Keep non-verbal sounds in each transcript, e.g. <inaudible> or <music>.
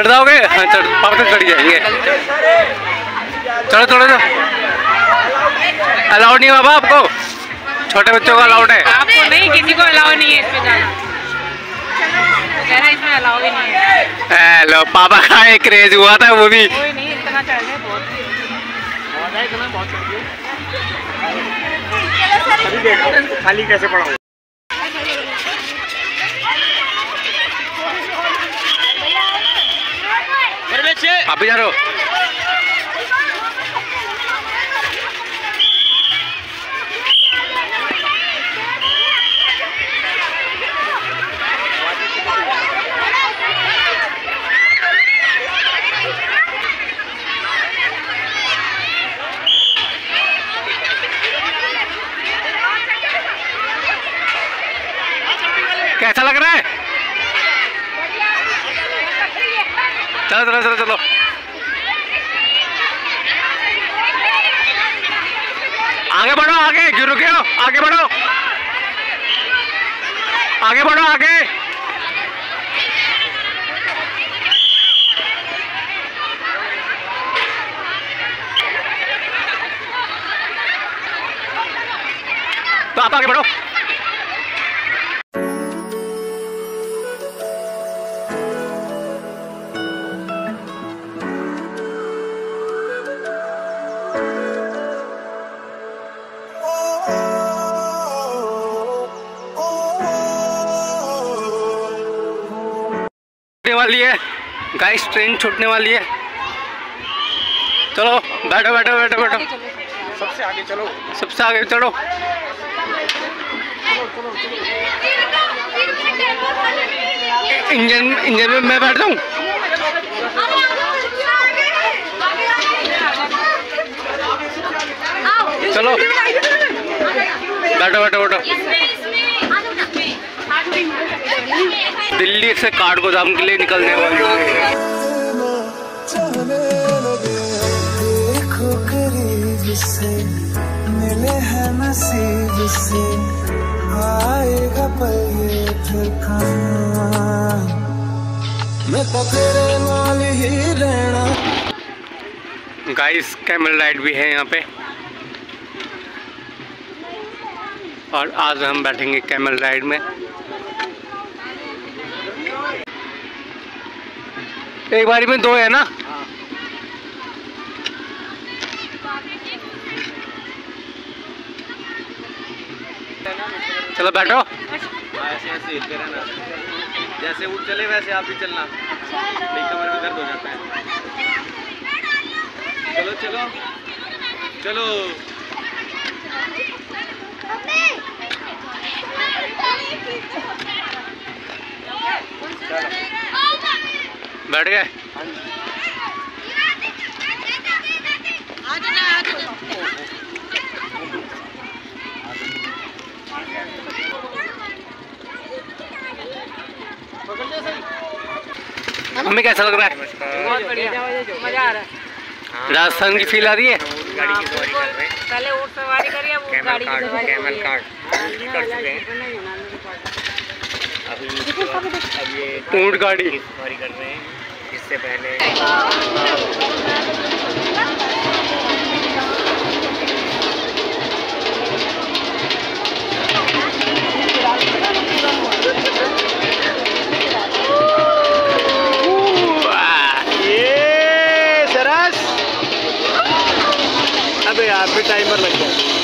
चढ़ जाओगे? हाँ चढ़ तक चढ़ जाएँगे चलो चलो चलो अलाउड नहीं है बाबा आपको? छोटे बच्चों को अलाउड है। आपको नहीं किसी को अलाउ नहीं है इसमें जाना। रहा है इसमें अलाउ ही नहीं है। हेलो पापा का एक क्रेज हुआ था वो भी। कोई नहीं इतना चढ़ने बहुत खाली कैसे पड़ा आप जा रहे हो कैसा लग रहा है चलो। आगे बढ़ो, आगे क्यों रुके हो, आगे बढ़ो। आगे बढ़ो, आगे। तो आप आगे बढ़ो। वाली है। गाइस ट्रेन छूटने वाली है। चलो बैठो बैठो बैठो बैठो। सबसे आगे चलो। सबसे आगे चलो। इंजन इंजन में मैं बैठ जाऊँ? चलो। बैठो बैठो बैठो। दिल्ली से काठ गोदाम के लिए निकलने वाली मिले हैं। नसीब से आएगा पल ये मैं तो तेरे नाल ही रहना गाइस कैमल राइड भी है यहाँ पे। और आज हम बैठेंगे कैमल राइड में। एक बारी में दो है ना? चलो बैठो। जैसे उठ चले वैसे आप भी चलना। नहीं कमर में दर्द हो जाता है। चलो चलो। चलो। बैठ गए। हमें कैसा लग रहा है? बहुत बढ़िया। मज़ा आ रहा है। राजस्थान की फील आ रही है? गाड़ी की सवारी कर रहे हैं। पहले ऊँट सवारी करिए वो गाड़ी कार्ड कैमल कार्ड कर। चुके हैं। अभी अब ये ऊँट गाड़ी। सवारी कर रहे हैं। इससे पहले। टाइमर लग गया।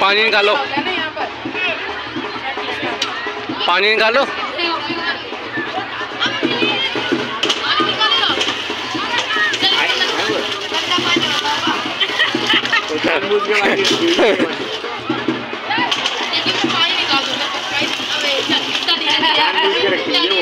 पानी निकालो। पानी निकालो। <laughs> तो जानबूझ के वाली स्पीड से बनी। जानबूझ के रखी है वो।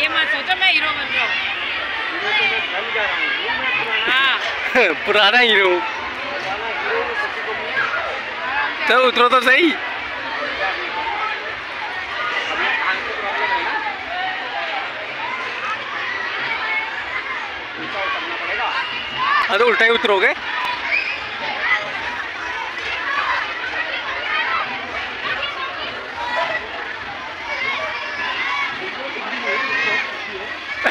ये मत सोचो मैं हीरो बन रहा हूँ हाँ पुराना हीरो। तो उतरो तो सही। हाँ तो उल्टा ही उतरोगे। <laughs>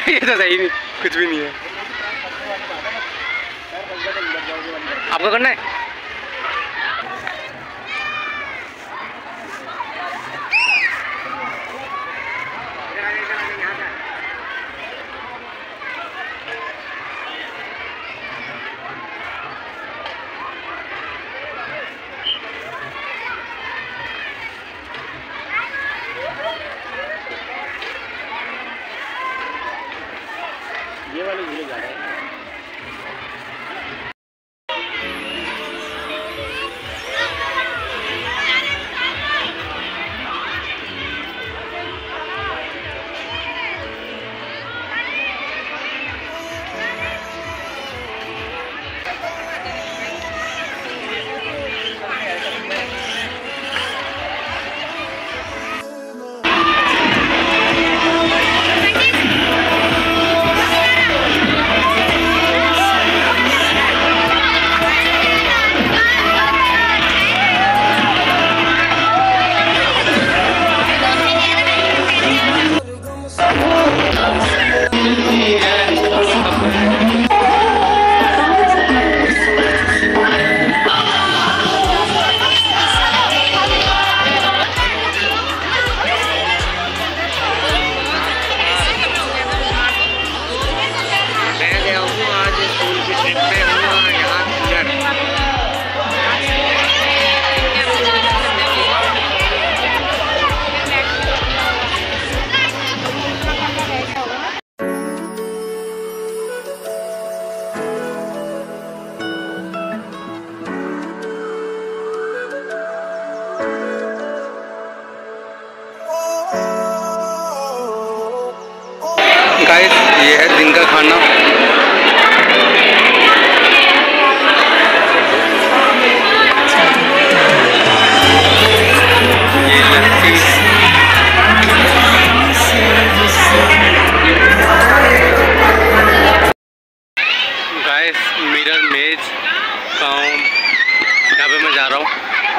ये तो सही नहीं, कुछ भी नहीं है। आपका करना है?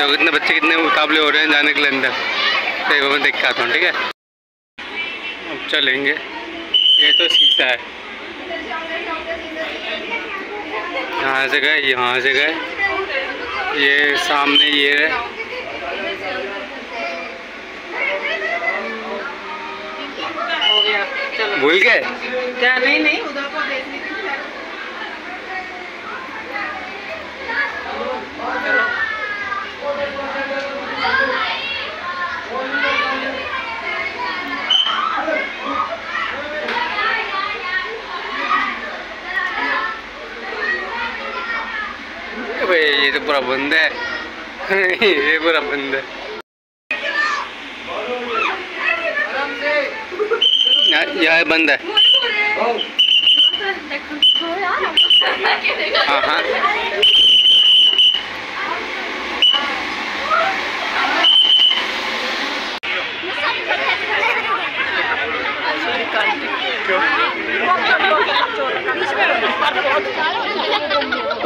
देखो कितने बच्चे कितने उतावले हो रहे हैं जाने के लिए अंदर? देखो मैं देख के आता हूँ ठीक है? अब चलेंगे। ये तो शीशा है। यहाँ से गए यहाँ से गए। ये सामने ये है। भूल गए? क्या? नहीं नहीं उधर भाई ये तो पूरा बंद है ये पूरा बंद है यहाँ यहाँ बंद है हाँ हाँ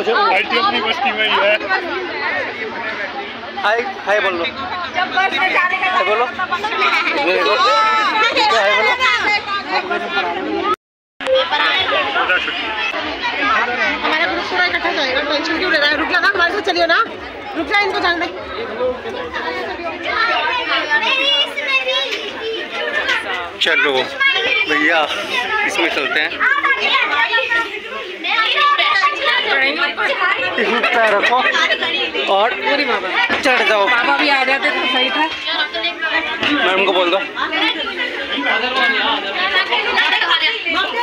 पार्टी अपनी बस्ती में ही है। हाय हाय बोल। लो हाय हमारा ग्रुप पूरा इकट्ठा जाएगा टेंशन क्यों ले रहा है? रुक जाना हमारे साथ चलियो ना। रुक जा इनको जान दे। चलो भैया इसमें चलते हैं। इसमें पैर रखो और चढ़ जाओ। पापा भी आ जाते तो सही था। मैम को बोल दो।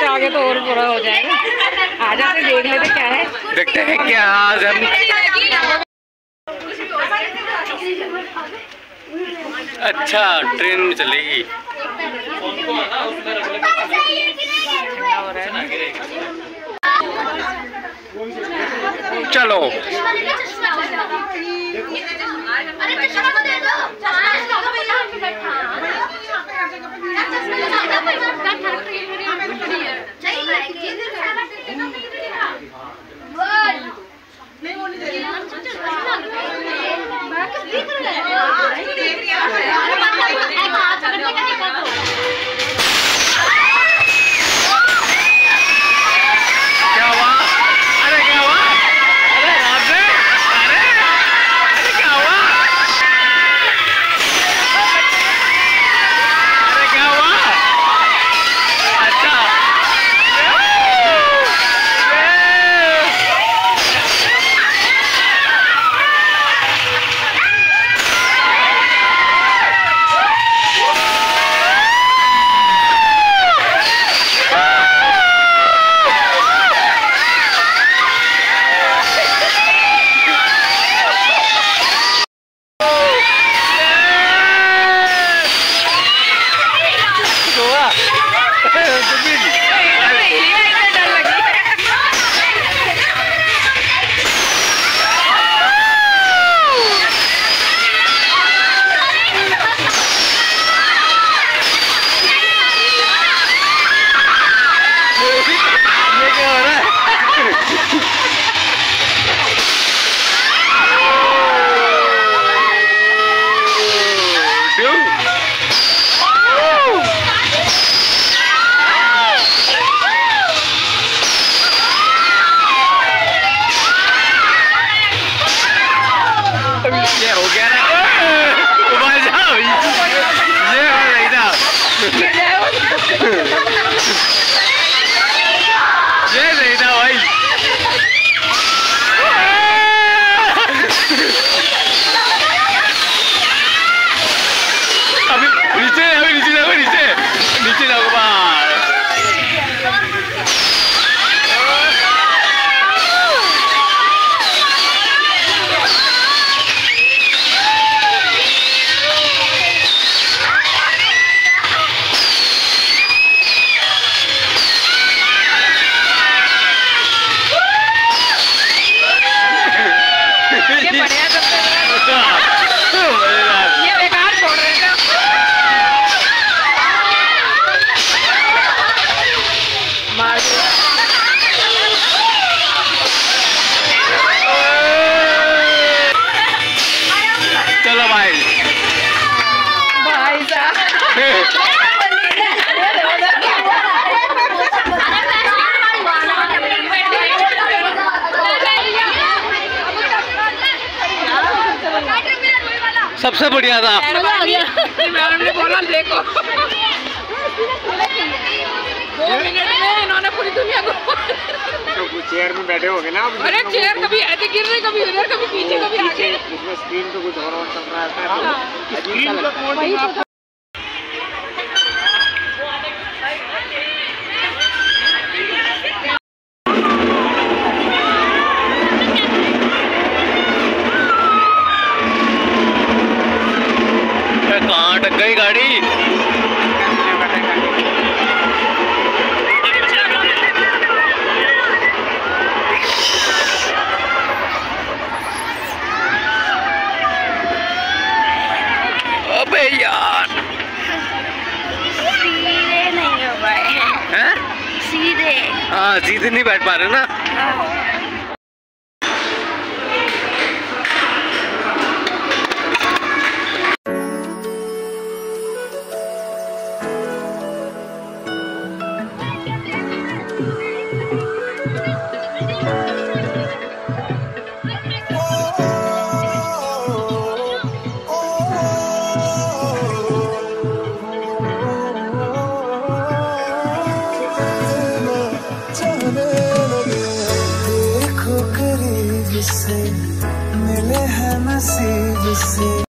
आगे तो और बुरा हो जाएगा। आ जाते देख लेते क्या है। देखते हैं क्या आज हम अच्छा ट्रेन में चलेगी। चलो। क्या सबसे बढ़िया था। मैडम ने बोला देखो। दो मिनट में इन्होंने पूरी दुनिया को तो चेयर में बैठे हो गए ना अरे चेयर कभी ऐसे गिर रही कभी उधर कभी पीछे कभी आगे। इसमें स्क्रीन पे कुछ और और चल रहा है। कहाँ अटक गई गाड़ी। अबे यार। सीधे नहीं हो पाए। सीधे। हाँ सीधे नहीं बैठ पा रहे ना।